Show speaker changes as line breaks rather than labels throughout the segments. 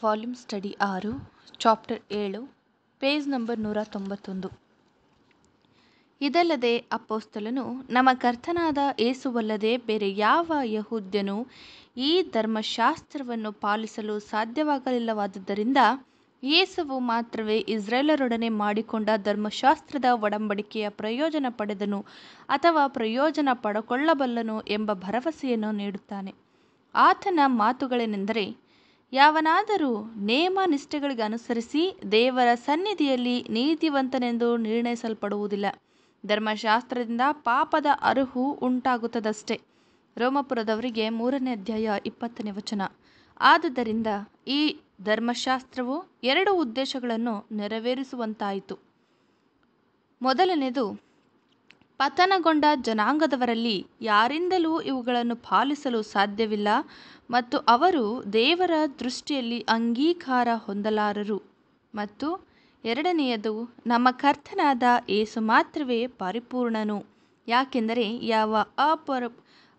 Volume study ಆರು chapter ಏಳು page number ನೂರ ತೊಂಬತ್ತೊಂದು ಇದಲ್ಲದೆ ಅಪ್ಪೋಸ್ತಲನು ನಮ್ಮ ಕರ್ತನಾದ ಏಸುವಲ್ಲದೆ ಬೇರೆ ಯಾವ ಯಹೂದ್ಯನು ಈ ಧರ್ಮಶಾಸ್ತ್ರವನ್ನು ಪಾಲಿಸಲು ಸಾಧ್ಯವಾಗಲಿಲ್ಲವಾದ್ದರಿಂದ ಯೇಸುವು ಮಾತ್ರವೇ ಇಸ್ರೇಲರೊಡನೆ ಮಾಡಿಕೊಂಡ ಧರ್ಮಶಾಸ್ತ್ರದ ಒಡಂಬಡಿಕೆಯ ಪ್ರಯೋಜನ ಪಡೆದನು ಅಥವಾ ಪ್ರಯೋಜನ ಪಡಕೊಳ್ಳಬಲ್ಲನು ಎಂಬ ಭರವಸೆಯನ್ನು ನೀಡುತ್ತಾನೆ. ಆತನ ಮಾತುಗಳೇನೆಂದರೆ ಯಾವನಾದರೂ ನೇಮ ನಿಷ್ಠೆಗಳಿಗೆ ಅನುಸರಿಸಿ ದೇವರ ಸನ್ನಿಧಿಯಲ್ಲಿ ನೀತಿವಂತನೆಂದು ನಿರ್ಣಯಿಸಲ್ಪಡುವುದಿಲ್ಲ. ಧರ್ಮಶಾಸ್ತ್ರದಿಂದ ಪಾಪದ ಅರುಹು ಉಂಟಾಗುತ್ತದಷ್ಟೇ. ರೋಮಪುರದವರಿಗೆ ಮೂರನೇ ಅಧ್ಯಾಯ ಇಪ್ಪತ್ತನೇ ವಚನ. ಆದುದರಿಂದ ಈ ಧರ್ಮಶಾಸ್ತ್ರವು ಎರಡು ಉದ್ದೇಶಗಳನ್ನು ನೆರವೇರಿಸುವಂತಾಯಿತು. ಮೊದಲನೆಯದು, ಪತನಗೊಂಡ ಜನಾಂಗದವರಲ್ಲಿ ಯಾರಿಂದಲೂ ಇವುಗಳನ್ನು ಪಾಲಿಸಲು ಸಾಧ್ಯವಿಲ್ಲ. ಮತ್ತು ಅವರು ದೇವರ ದೃಷ್ಟಿಯಲ್ಲಿ ಅಂಗೀಕಾರ ಹೊಂದಲಾರರು. ಮತ್ತು ಎರಡನೆಯದು, ನಮ್ಮ ಕರ್ತನಾದ ಏಸು ಮಾತ್ರವೇ ಪರಿಪೂರ್ಣನು. ಯಾಕೆಂದರೆ ಯಾವ ಅಪರ,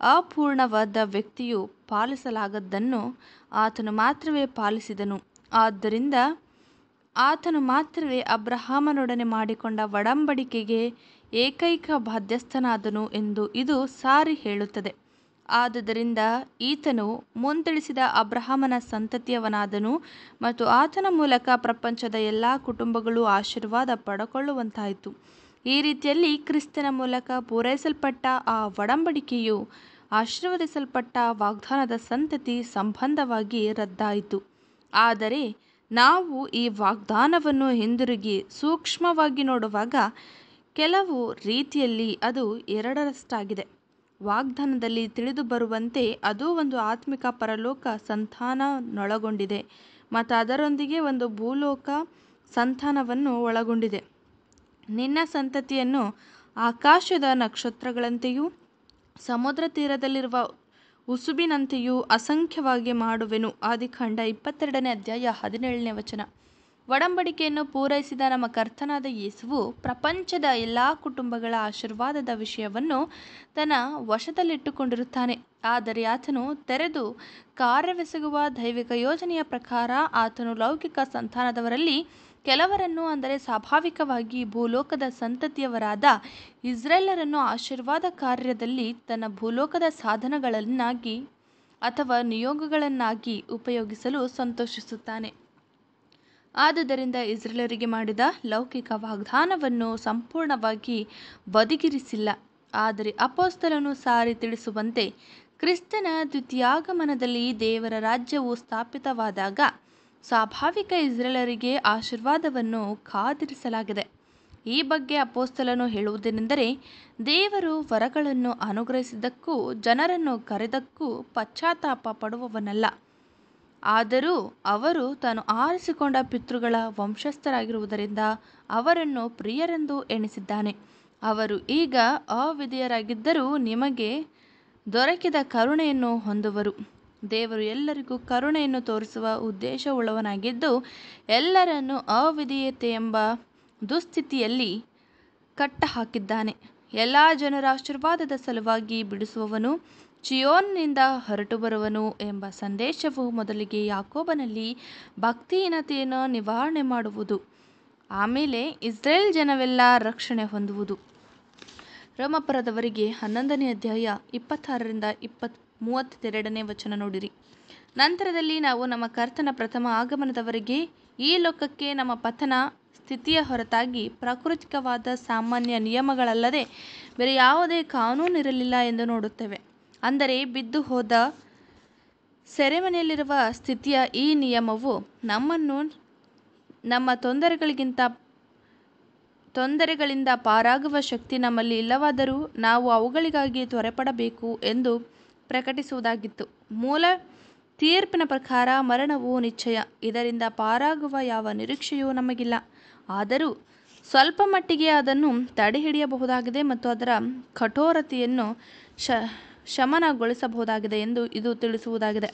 ಅಪೂರ್ಣವಾದ ವ್ಯಕ್ತಿಯು ಪಾಲಿಸಲಾಗದ್ದನ್ನು ಆತನು ಮಾತ್ರವೇ ಪಾಲಿಸಿದನು. ಆದ್ದರಿಂದ ಆತನು ಮಾತ್ರವೇ ಅಬ್ರಹಾಮನೊಡನೆ ಮಾಡಿಕೊಂಡ ಒಡಂಬಡಿಕೆಗೆ ಏಕೈಕ ಬಾಧ್ಯಸ್ಥನಾದನು ಎಂದು ಇದು ಸಾರಿ ಹೇಳುತ್ತದೆ. ಆದುದರಿಂದ ಈತನು ಮುಂತಿಳಿಸಿದ ಅಬ್ರಹಾಮನ ಸಂತತಿಯವನಾದನು ಮತ್ತು ಆತನ ಮೂಲಕ ಪ್ರಪಂಚದ ಎಲ್ಲ ಕುಟುಂಬಗಳು ಆಶೀರ್ವಾದ ಪಡಕೊಳ್ಳುವಂತಾಯಿತು. ಈ ರೀತಿಯಲ್ಲಿ ಕ್ರಿಸ್ತನ ಮೂಲಕ ಪೂರೈಸಲ್ಪಟ್ಟ ಆ ಒಡಂಬಡಿಕೆಯು ಆಶೀರ್ವದಿಸಲ್ಪಟ್ಟ ವಾಗ್ದಾನದ ಸಂತತಿ ಸಂಬಂಧವಾಗಿ ರದ್ದಾಯಿತು. ಆದರೆ ನಾವು ಈ ವಾಗ್ದಾನವನ್ನು ಹಿಂದಿರುಗಿ ಸೂಕ್ಷ್ಮವಾಗಿ ನೋಡುವಾಗ ಕೆಲವು ರೀತಿಯಲ್ಲಿ ಅದು ಎರಡರಷ್ಟಾಗಿದೆ. ವಾಗ್ದಾನದಲ್ಲಿ ತಿಳಿದು ಬರುವಂತೆ ಅದು ಒಂದು ಆತ್ಮಿಕ ಪರಲೋಕ ಸಂತಾನನೊಳಗೊಂಡಿದೆ. ಮತ್ತು ಅದರೊಂದಿಗೆ ಒಂದು ಭೂಲೋಕ ಸಂತಾನವನ್ನು ಒಳಗೊಂಡಿದೆ. ನಿನ್ನ ಸಂತತಿಯನ್ನು ಆಕಾಶದ ನಕ್ಷತ್ರಗಳಂತೆಯೂ, ಸಮುದ್ರ ತೀರದಲ್ಲಿರುವ ಉಸುಬಿನಂತೆಯೂ ಅಸಂಖ್ಯವಾಗಿ ಮಾಡುವೆನು. ಆದಿಕಾಂಡ ಇಪ್ಪತ್ತೆರಡನೇ ಅಧ್ಯಾಯ ಹದಿನೇಳನೇ ವಚನ. ಒಡಂಬಡಿಕೆಯನ್ನು ಪೂರೈಸಿದ ನಮ್ಮ ಕರ್ತನಾದ ಯೇಸುವು ಪ್ರಪಂಚದ ಎಲ್ಲ ಕುಟುಂಬಗಳ ಆಶೀರ್ವಾದದ ವಿಷಯವನ್ನು ತನ್ನ ವಶದಲ್ಲಿಟ್ಟುಕೊಂಡಿರುತ್ತಾನೆ. ಆದರೆ ಆತನು ತೆರೆದು ಕಾರ್ಯವೆಸಗುವ ದೈವಿಕ ಯೋಜನೆಯ ಪ್ರಕಾರ ಆತನು ಲೌಕಿಕ ಸಂತಾನದವರಲ್ಲಿ ಕೆಲವರನ್ನು ಅಂದರೆ ಸ್ವಾಭಾವಿಕವಾಗಿ ಭೂಲೋಕದ ಸಂತತಿಯವರಾದ ಇಸ್ರೇಲರನ್ನು ಆಶೀರ್ವಾದ ಕಾರ್ಯದಲ್ಲಿ ತನ್ನ ಭೂಲೋಕದ ಸಾಧನಗಳನ್ನಾಗಿ ಅಥವಾ ನಿಯೋಗಗಳನ್ನಾಗಿ ಉಪಯೋಗಿಸಲು ಸಂತೋಷಿಸುತ್ತಾನೆ. ಆದುದರಿಂದ ಇಸ್ರೇಲರಿಗೆ ಮಾಡಿದ ಲೌಕಿಕ ವಾಗ್ದಾನವನ್ನು ಸಂಪೂರ್ಣವಾಗಿ ಬದಿಗಿರಿಸಿಲ್ಲ. ಆದರೆ ಅಪೋಸ್ತಲನು ಸಾರಿ ತಿಳಿಸುವಂತೆ ಕ್ರಿಸ್ತನ ದ್ವಿತೀಯಾಗಮನದಲ್ಲಿ ದೇವರ ರಾಜ್ಯವು ಸ್ಥಾಪಿತವಾದಾಗ ಸ್ವಾಭಾವಿಕ ಇಸ್ರೇಲರಿಗೆ ಆಶೀರ್ವಾದವನ್ನು ಕಾದಿರಿಸಲಾಗಿದೆ. ಈ ಬಗ್ಗೆ ಅಪೋಸ್ತಲನು ಹೇಳುವುದೇನೆಂದರೆ, ದೇವರು ವರಗಳನ್ನು ಅನುಗ್ರಹಿಸಿದ್ದಕ್ಕೂ ಜನರನ್ನು ಕರೆದಕ್ಕೂ ಪಶ್ಚಾತ್ತಾಪ ಪಡುವವನಲ್ಲ. ಆದರೂ ಅವರು ತಾನು ಆರಿಸಿಕೊಂಡ ಪಿತೃಗಳ ವಂಶಸ್ಥರಾಗಿರುವುದರಿಂದ ಅವರನ್ನು ಪ್ರಿಯರೆಂದು ಎಣಿಸಿದ್ದಾನೆ. ಅವರು ಈಗ ಅವಿಧೇಯರಾಗಿದ್ದರೂ ನಿಮಗೆ ದೊರಕಿದ ಕರುಣೆಯನ್ನು ಹೊಂದುವರು. ದೇವರು ಎಲ್ಲರಿಗೂ ಕರುಣೆಯನ್ನು ತೋರಿಸುವ ಉದ್ದೇಶವುಳ್ಳವನಾಗಿದ್ದು ಎಲ್ಲರನ್ನು ಅವಿಧೇಯತೆ ಎಂಬ ದುಸ್ಥಿತಿಯಲ್ಲಿ ಕಟ್ಟಹಾಕಿದ್ದಾನೆ. ಎಲ್ಲ ಜನರ ಆಶೀರ್ವಾದದ ಸಲುವಾಗಿ ಬಿಡಿಸುವವನು, ಚಿಯೋನ್ನಿಂದ ಹೊರಟು ಬರುವನು ಎಂಬ ಸಂದೇಶವು ಮೊದಲಿಗೆ ಯಾಕೋಬನಲ್ಲಿ ಭಕ್ತಿಹೀನತೆಯನ್ನು ನಿವಾರಣೆ ಮಾಡುವುದು, ಆಮೇಲೆ ಇಸ್ರೇಲ್ ಜನವೆಲ್ಲ ರಕ್ಷಣೆ ಹೊಂದುವುದು. ರೋಮಪುರದವರಿಗೆ ಹನ್ನೊಂದನೇ ಅಧ್ಯಾಯ ಇಪ್ಪತ್ತಾರರಿಂದ ಇಪ್ಪತ್ ಮೂವತ್ತೆರಡನೇ ವಚನ ನೋಡಿರಿ. ನಂತರದಲ್ಲಿ ನಾವು ನಮ್ಮ ಕರ್ತನ ಪ್ರಥಮ ಆಗಮನದವರೆಗೆ ಈ ಲೋಕಕ್ಕೆ ನಮ್ಮ ಪತನ ಸ್ಥಿತಿಯ ಹೊರತಾಗಿ ಪ್ರಾಕೃತಿಕವಾದ ಸಾಮಾನ್ಯ ನಿಯಮಗಳಲ್ಲದೆ ಬೇರೆ ಯಾವುದೇ ಕಾನೂನಿರಲಿಲ್ಲ ಎಂದು ನೋಡುತ್ತೇವೆ. ಅಂದರೆ ಬಿದ್ದು ಹೋದ ಸೆರೆಮನೆಯಲ್ಲಿರುವ ಸ್ಥಿತಿಯ ಈ ನಿಯಮವು ನಮ್ಮನ್ನು ನಮ್ಮ ತೊಂದರೆಗಳಿಗಿಂತ ತೊಂದರೆಗಳಿಂದ ಪಾರಾಗುವ ಶಕ್ತಿ ನಮ್ಮಲ್ಲಿ ಇಲ್ಲವಾದರೂ ನಾವು ಅವುಗಳಿಗಾಗಿ ತ್ವರೆಪಡಬೇಕು ಎಂದು ಪ್ರಕಟಿಸುವುದಾಗಿತ್ತು. ಮೂಲ ತೀರ್ಪಿನ ಪ್ರಕಾರ ಮರಣವು ನಿಶ್ಚಯ. ಇದರಿಂದ ಪಾರಾಗುವ ಯಾವ ನಿರೀಕ್ಷೆಯೂ ನಮಗಿಲ್ಲ. ಆದರೂ ಸ್ವಲ್ಪ ಮಟ್ಟಿಗೆ ಅದನ್ನು ತಡೆಹಿಡಿಯಬಹುದಾಗಿದೆ ಮತ್ತು ಅದರ ಕಠೋರತೆಯನ್ನು ಶ, ಶಮನಗೊಳಿಸಬಹುದಾಗಿದೆ ಎಂದು ಇದು ತಿಳಿಸುವುದಾಗಿದೆ.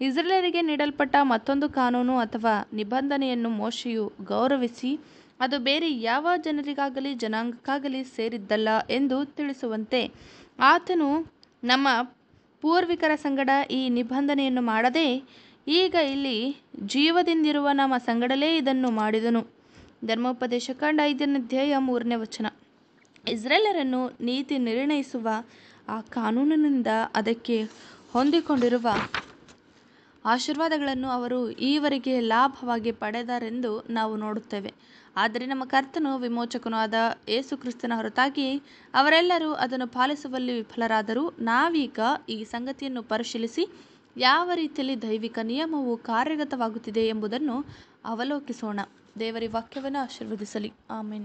ಇಸ್ರೇಲರಿಗೆ ನೀಡಲ್ಪಟ್ಟ ಮತ್ತೊಂದು ಕಾನೂನು ಅಥವಾ ನಿಬಂಧನೆಯನ್ನು ಮೋಶೆಯು ಗೌರವಿಸಿ, ಅದು ಬೇರೆ ಯಾವ ಜನರಿಗಾಗಲಿ ಜನಾಂಗಕ್ಕಾಗಲಿ ಸೇರಿದ್ದಲ್ಲ ಎಂದು ತಿಳಿಸುವಂತೆ ಆತನು ನಮ್ಮ ಪೂರ್ವಿಕರ ಸಂಗಡ ಈ ನಿಬಂಧನೆಯನ್ನು ಮಾಡದೆ ಈಗ ಇಲ್ಲಿ ಜೀವದಿಂದಿರುವ ನಮ್ಮ ಸಂಗಡಲೇ ಇದನ್ನು ಮಾಡಿದನು. ಧರ್ಮೋಪದೇಶ ಕಂಡ ಐದನೇ ಅಧ್ಯಾಯ ಮೂರನೇ ವಚನ. ಇಸ್ರೇಲರನ್ನು ನೀತಿ ನಿರ್ಣಯಿಸುವ ಆ ಕಾನೂನಿನಿಂದ ಅದಕ್ಕೆ ಹೊಂದಿಕೊಂಡಿರುವ ಆಶೀರ್ವಾದಗಳನ್ನು ಅವರು ಈವರೆಗೆ ಲಾಭವಾಗಿ ಪಡೆದರೆಂದು ನಾವು ನೋಡುತ್ತೇವೆ. ಆದರೆ ನಮ್ಮ ಕರ್ತನು ವಿಮೋಚಕನೂ ಆದ ಏಸು ಕ್ರಿಸ್ತನ ಹೊರತಾಗಿ ಅವರೆಲ್ಲರೂ ಅದನ್ನು ಪಾಲಿಸುವಲ್ಲಿ ವಿಫಲರಾದರೂ ನಾವೀಗ ಈ ಸಂಗತಿಯನ್ನು ಪರಿಶೀಲಿಸಿ ಯಾವ ರೀತಿಯಲ್ಲಿ ದೈವಿಕ ನಿಯಮವು ಕಾರ್ಯಗತವಾಗುತ್ತಿದೆ ಎಂಬುದನ್ನು ಅವಲೋಕಿಸೋಣ. ದೇವರ ವಾಕ್ಯವನ್ನು ಆಶೀರ್ವದಿಸಲಿ. ಆಮೇಲೆ